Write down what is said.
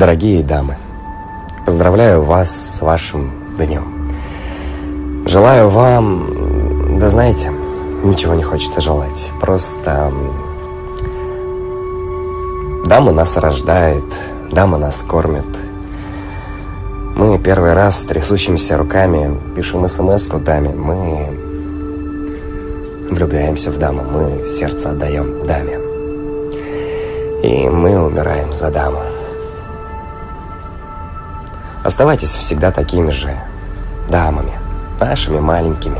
Дорогие дамы, поздравляю вас с вашим днем. Желаю вам, да знаете, ничего не хочется желать. Просто дама нас рождает, дама нас кормит. Мы первый раз с трясущимися руками пишем смс-ку даме. Мы влюбляемся в даму, мы сердце отдаем даме. И мы умираем за даму. Оставайтесь всегда такими же дамами, нашими маленькими,